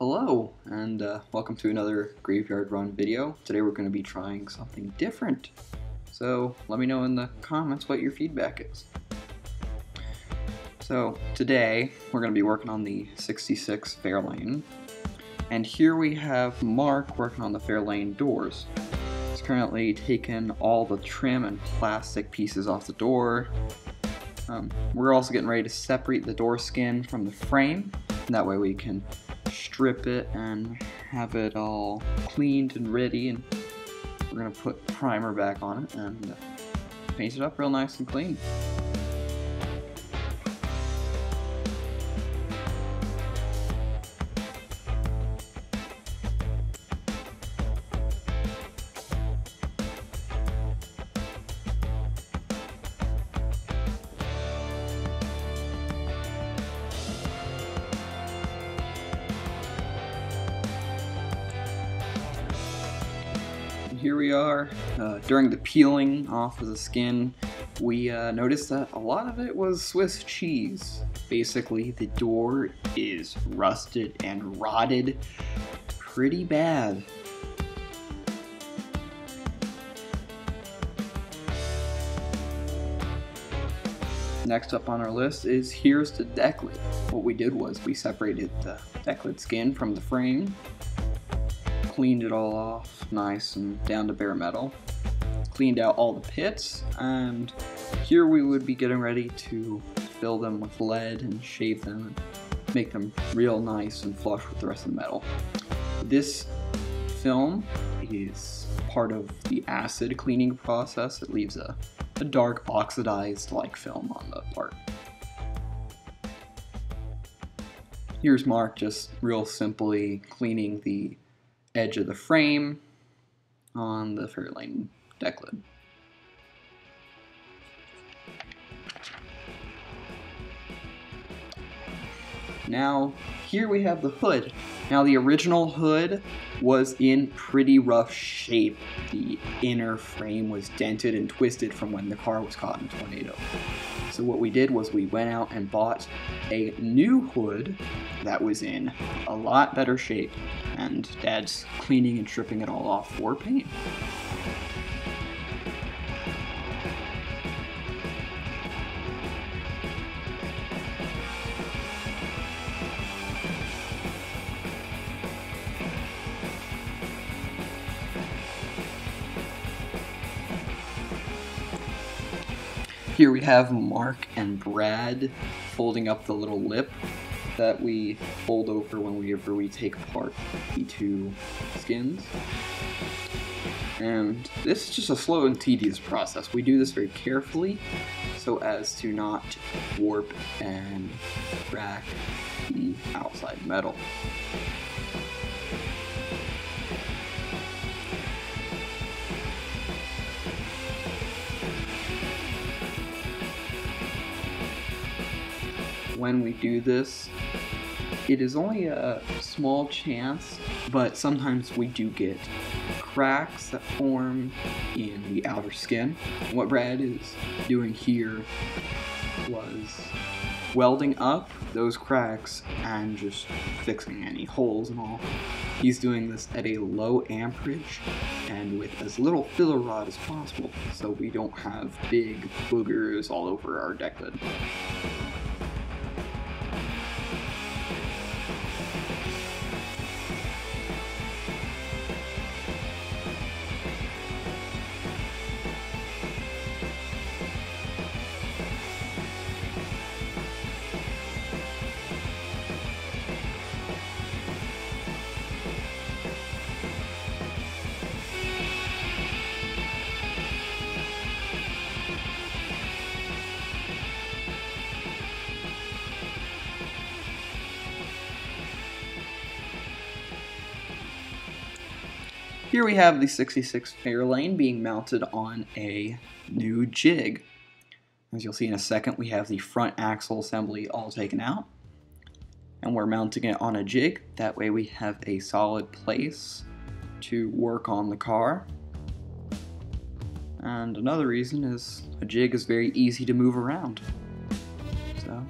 Hello, and uh, welcome to another Graveyard Run video. Today we're going to be trying something different. So let me know in the comments what your feedback is. So today we're going to be working on the 66 Fairlane. And here we have Mark working on the Fairlane doors. He's currently taken all the trim and plastic pieces off the door. Um, we're also getting ready to separate the door skin from the frame. That way we can strip it and have it all cleaned and ready and we're gonna put primer back on it and paint it up real nice and clean. Here we are. Uh, during the peeling off of the skin, we uh, noticed that a lot of it was Swiss cheese. Basically, the door is rusted and rotted pretty bad. Next up on our list is here's the deck lid. What we did was we separated the deck lid skin from the frame cleaned it all off nice and down to bare metal. Cleaned out all the pits, and here we would be getting ready to fill them with lead and shave them and make them real nice and flush with the rest of the metal. This film is part of the acid cleaning process. It leaves a, a dark oxidized like film on the part. Here's Mark just real simply cleaning the edge of the frame on the Fairlane deck lid. Now, here we have the hood. Now, the original hood was in pretty rough shape. The inner frame was dented and twisted from when the car was caught in a tornado. So what we did was we went out and bought a new hood that was in a lot better shape, and Dad's cleaning and stripping it all off for paint. Here we have Mark and Brad folding up the little lip that we fold over whenever we take apart the two skins. And this is just a slow and tedious process. We do this very carefully so as to not warp and crack the outside metal. When we do this. It is only a small chance, but sometimes we do get cracks that form in the outer skin. What Brad is doing here was welding up those cracks and just fixing any holes and all. He's doing this at a low amperage and with as little filler rod as possible so we don't have big boogers all over our deck lid. Here we have the 66 Fairlane being mounted on a new jig. As you'll see in a second, we have the front axle assembly all taken out. And we're mounting it on a jig. That way we have a solid place to work on the car. And another reason is a jig is very easy to move around. So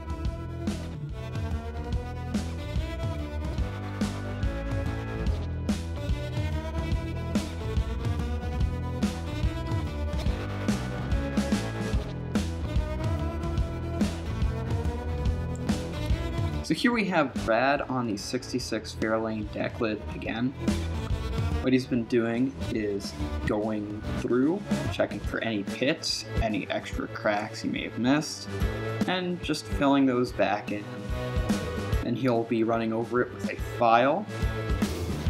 So here we have Brad on the 66 Fairlane deck lid again. What he's been doing is going through, checking for any pits, any extra cracks he may have missed, and just filling those back in. And he'll be running over it with a file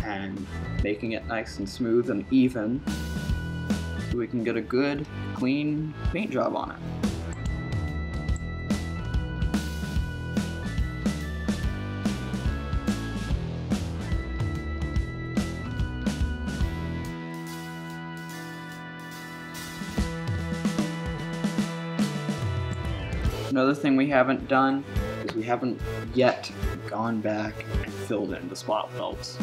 and making it nice and smooth and even so we can get a good, clean paint job on it. Another thing we haven't done is we haven't yet gone back and filled in the spot welds.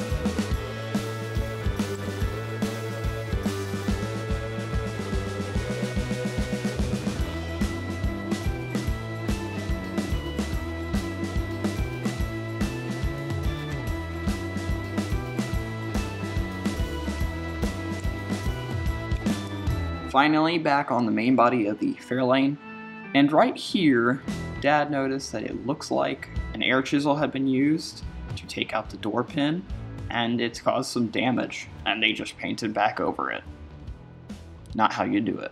Finally, back on the main body of the Fairlane, and right here, Dad noticed that it looks like an air chisel had been used to take out the door pin, and it's caused some damage, and they just painted back over it. Not how you do it.